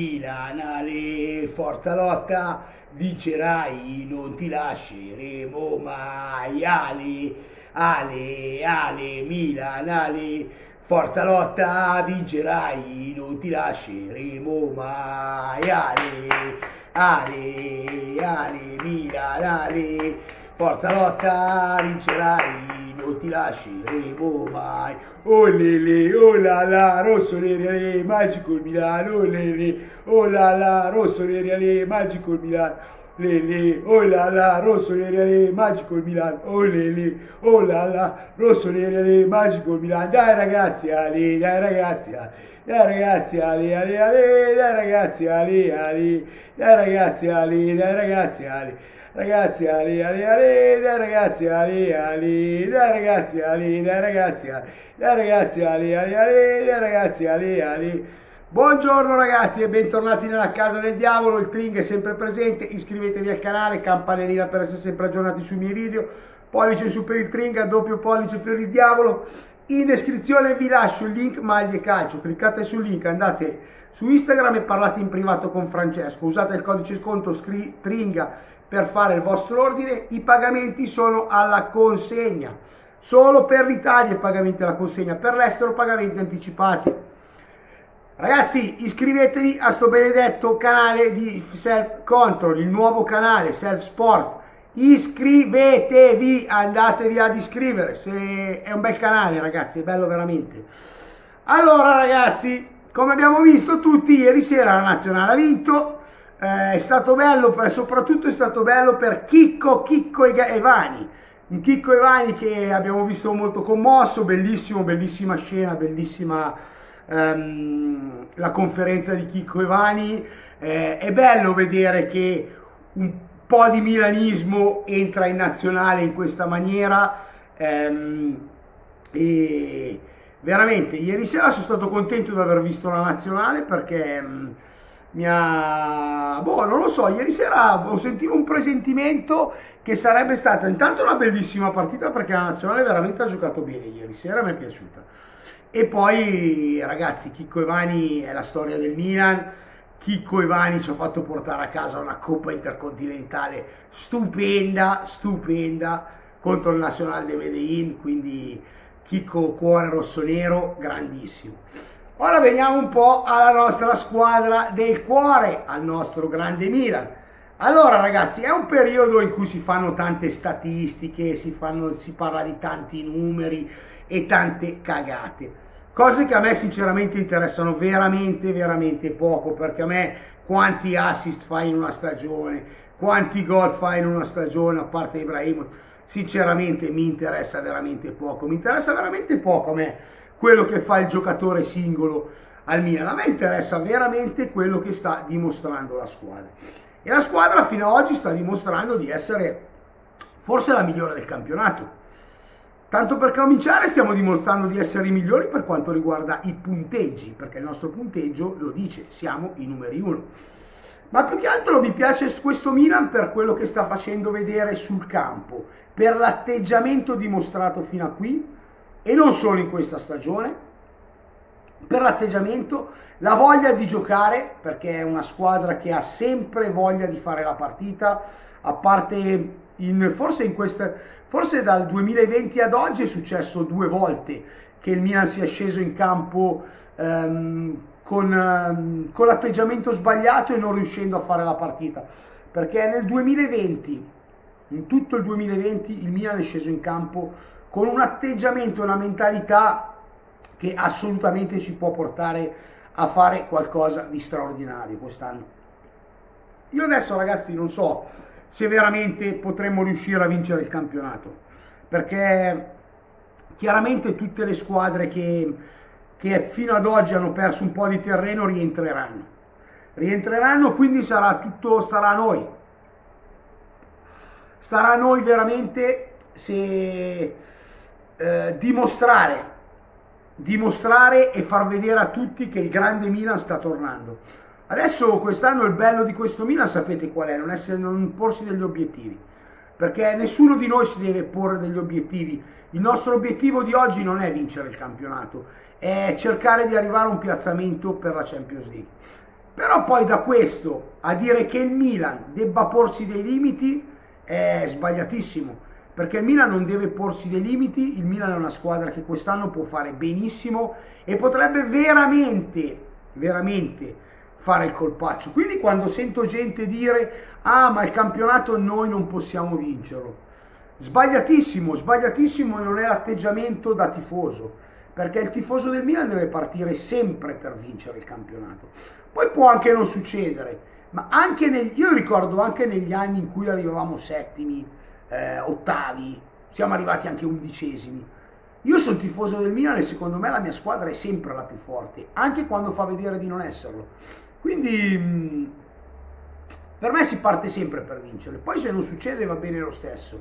Ale, Milan, Ale, forza lotta, vincerai, non ti lasceremo mai, Ale, Ale, Ale, Milan, Ale, forza lotta, vincerai, non ti lasceremo mai, Ale, Ale, Ale, Milan, Ale, forza lotta, vincerai, non ti lasceremo mai. Oh lele, oh la la, rosso neri ale, magico il Milano, oh lele, oh la la, rosso neri ale, magico il Milano. Lele, oh la la, rosso neri ale, magico il Milano, oh lele, oh la la, rosso neri ale, magico il Milano. Dai ragazzi, Ali, dai ragazzi, Ali. Dai ragazzi Ali, Ali, Ali, dai ragazzi Ali, Ali, dai ragazzi Ali, dai ragazzi Ali. Ragazzi Ali, Ali, Ali, dai ragazzi Ali, Ali, dai ragazzi Ali, dai ragazzi Ali, dai ragazzi Ali, Ali, Ali, dai ragazzi Ali, Ali. Buongiorno ragazzi e bentornati nella casa del diavolo, il Tring è sempre presente, iscrivetevi al canale, campanellina per essere sempre aggiornati sui miei video, pollice su per il Tring, doppio pollice per il diavolo, in descrizione vi lascio il link maglie calcio, cliccate sul link, andate su Instagram e parlate in privato con Francesco, usate il codice sconto Tringa per fare il vostro ordine, i pagamenti sono alla consegna. Solo per l'Italia i pagamenti alla consegna, per l'estero pagamenti anticipati. Ragazzi, iscrivetevi a sto benedetto canale di Self Control, il nuovo canale Self Sport. Iscrivetevi, andatevi ad iscrivere, se è un bel canale ragazzi, è bello veramente. Allora ragazzi, come abbiamo visto tutti, ieri sera la nazionale ha vinto, eh, è stato bello, soprattutto è stato bello per Chicco, Chicco Evani. Un Chicco Evani che abbiamo visto molto commosso, bellissimo, bellissima scena, bellissima ehm, la conferenza di Chicco Evani. Eh, è bello vedere che un po' di milanismo entra in nazionale in questa maniera. Ehm, e veramente, ieri sera sono stato contento di aver visto la nazionale perché... Ehm, mi ha... Boh, non lo so, ieri sera ho sentito un presentimento che sarebbe stata intanto una bellissima partita perché la nazionale veramente ha giocato bene ieri sera, mi è piaciuta. E poi ragazzi, Chicco Evani è la storia del Milan, Chicco Evani ci ha fatto portare a casa una Coppa Intercontinentale stupenda, stupenda contro il Nazionale de Medellin, quindi Chicco Cuore Rossonero, grandissimo. Ora veniamo un po' alla nostra squadra del cuore, al nostro grande Milan. Allora ragazzi, è un periodo in cui si fanno tante statistiche, si, fanno, si parla di tanti numeri e tante cagate. Cose che a me sinceramente interessano veramente, veramente poco, perché a me quanti assist fai in una stagione, quanti gol fai in una stagione, a parte Ibrahim, sinceramente mi interessa veramente poco. Mi interessa veramente poco a me quello che fa il giocatore singolo al Milan. A me interessa veramente quello che sta dimostrando la squadra. E la squadra fino ad oggi sta dimostrando di essere forse la migliore del campionato. Tanto per cominciare stiamo dimostrando di essere i migliori per quanto riguarda i punteggi, perché il nostro punteggio lo dice, siamo i numeri uno. Ma più che altro mi piace questo Milan per quello che sta facendo vedere sul campo, per l'atteggiamento dimostrato fino a qui, e non solo in questa stagione, per l'atteggiamento, la voglia di giocare, perché è una squadra che ha sempre voglia di fare la partita, a parte in, forse, in questa, forse dal 2020 ad oggi è successo due volte che il Milan sia sceso in campo um, con, um, con l'atteggiamento sbagliato e non riuscendo a fare la partita, perché nel 2020, in tutto il 2020, il Milan è sceso in campo con un atteggiamento e una mentalità che assolutamente ci può portare a fare qualcosa di straordinario quest'anno. Io adesso ragazzi non so se veramente potremmo riuscire a vincere il campionato, perché chiaramente tutte le squadre che, che fino ad oggi hanno perso un po' di terreno rientreranno. Rientreranno, quindi sarà tutto, starà a noi. Starà a noi veramente se eh, dimostrare, dimostrare e far vedere a tutti che il grande Milan sta tornando. Adesso quest'anno il bello di questo Milan sapete qual è? Non, essere, non porsi degli obiettivi, perché nessuno di noi si deve porre degli obiettivi. Il nostro obiettivo di oggi non è vincere il campionato, è cercare di arrivare a un piazzamento per la Champions League. Però poi da questo a dire che il Milan debba porsi dei limiti è sbagliatissimo perché il Milan non deve porsi dei limiti, il Milan è una squadra che quest'anno può fare benissimo e potrebbe veramente, veramente fare il colpaccio. Quindi quando sento gente dire ah ma il campionato noi non possiamo vincerlo, sbagliatissimo, sbagliatissimo e non è l'atteggiamento da tifoso, perché il tifoso del Milan deve partire sempre per vincere il campionato. Poi può anche non succedere, ma anche nel, io ricordo anche negli anni in cui arrivavamo settimi, eh, ottavi, siamo arrivati anche undicesimi. Io sono tifoso del Milan e secondo me la mia squadra è sempre la più forte, anche quando fa vedere di non esserlo. Quindi mm, per me si parte sempre per vincere, poi se non succede va bene lo stesso,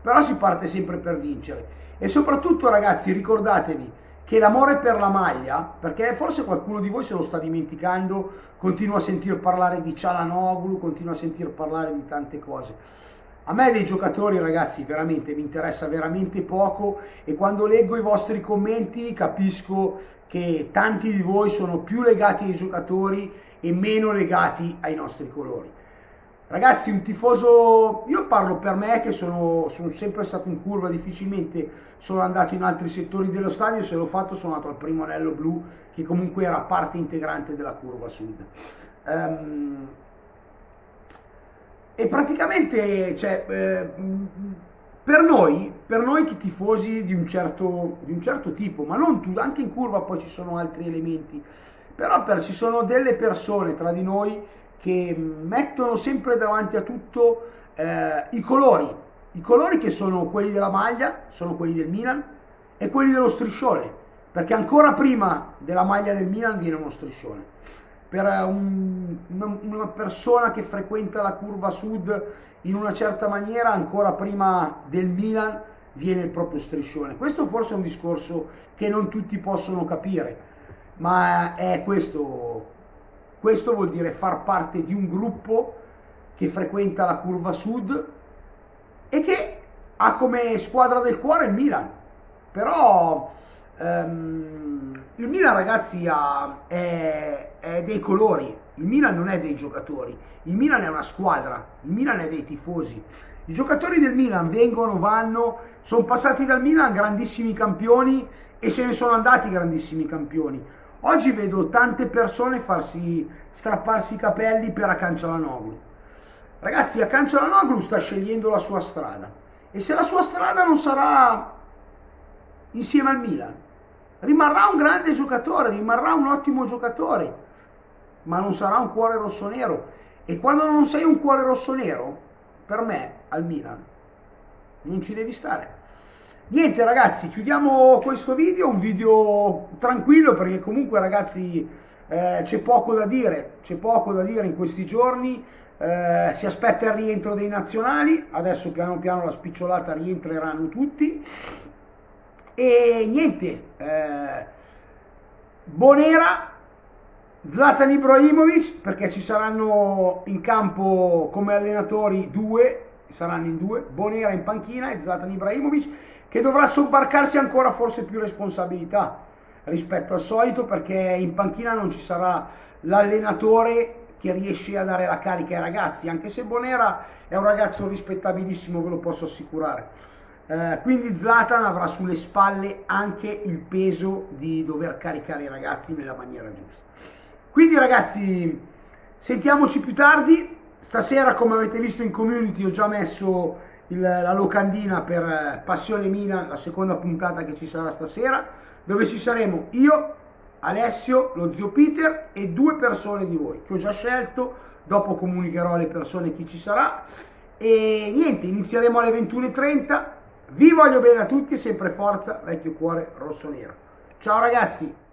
però si parte sempre per vincere. E soprattutto ragazzi ricordatevi che l'amore per la maglia, perché forse qualcuno di voi se lo sta dimenticando, continua a sentir parlare di Cialanoglu, continua a sentir parlare di tante cose a me dei giocatori ragazzi veramente mi interessa veramente poco e quando leggo i vostri commenti capisco che tanti di voi sono più legati ai giocatori e meno legati ai nostri colori. Ragazzi, un tifoso, io parlo per me che sono, sono, sempre stato in curva, difficilmente sono andato in altri settori dello stadio, se l'ho fatto sono andato al primo anello blu che comunque era parte integrante della curva sud. Um, e praticamente cioè, eh, per noi, per noi che tifosi di un, certo, di un certo tipo, ma non tu, anche in curva poi ci sono altri elementi, però per, ci sono delle persone tra di noi che mettono sempre davanti a tutto eh, i colori, i colori che sono quelli della maglia, sono quelli del Milan e quelli dello striscione, perché ancora prima della maglia del Milan viene uno striscione per un, una, una persona che frequenta la curva sud in una certa maniera, ancora prima del Milan viene il proprio striscione. Questo forse è un discorso che non tutti possono capire, ma è questo. Questo vuol dire far parte di un gruppo che frequenta la curva sud e che ha come squadra del cuore il Milan. Però um, il Milan ragazzi ha, è, è dei colori, il Milan non è dei giocatori, il Milan è una squadra, il Milan è dei tifosi. I giocatori del Milan vengono, vanno, sono passati dal Milan grandissimi campioni e se ne sono andati grandissimi campioni. Oggi vedo tante persone farsi strapparsi i capelli per Acancialanoglu. Ragazzi, Acancialanoglu sta scegliendo la sua strada e se la sua strada non sarà insieme al Milan, rimarrà un grande giocatore, rimarrà un ottimo giocatore ma non sarà un cuore rosso-nero. E quando non sei un cuore rosso-nero, per me, al Milan, non ci devi stare. Niente ragazzi, chiudiamo questo video, un video tranquillo perché comunque ragazzi eh, c'è poco da dire, c'è poco da dire in questi giorni, eh, si aspetta il rientro dei nazionali, adesso piano piano la spicciolata rientreranno tutti e niente, eh, Bonera Zlatan Ibrahimovic perché ci saranno in campo come allenatori due, saranno in due, Bonera in panchina e Zlatan Ibrahimovic che dovrà sobbarcarsi ancora forse più responsabilità rispetto al solito perché in panchina non ci sarà l'allenatore che riesce a dare la carica ai ragazzi, anche se Bonera è un ragazzo rispettabilissimo, ve lo posso assicurare. Eh, quindi Zlatan avrà sulle spalle anche il peso di dover caricare i ragazzi nella maniera giusta. Quindi ragazzi, sentiamoci più tardi. Stasera, come avete visto in community, ho già messo il, la locandina per eh, Passione Milan, la seconda puntata che ci sarà stasera, dove ci saremo io, Alessio, lo zio Peter e due persone di voi che ho già scelto. Dopo comunicherò alle persone chi ci sarà. E niente, inizieremo alle 21.30. Vi voglio bene a tutti sempre forza, vecchio cuore rosso-nero. Ciao ragazzi!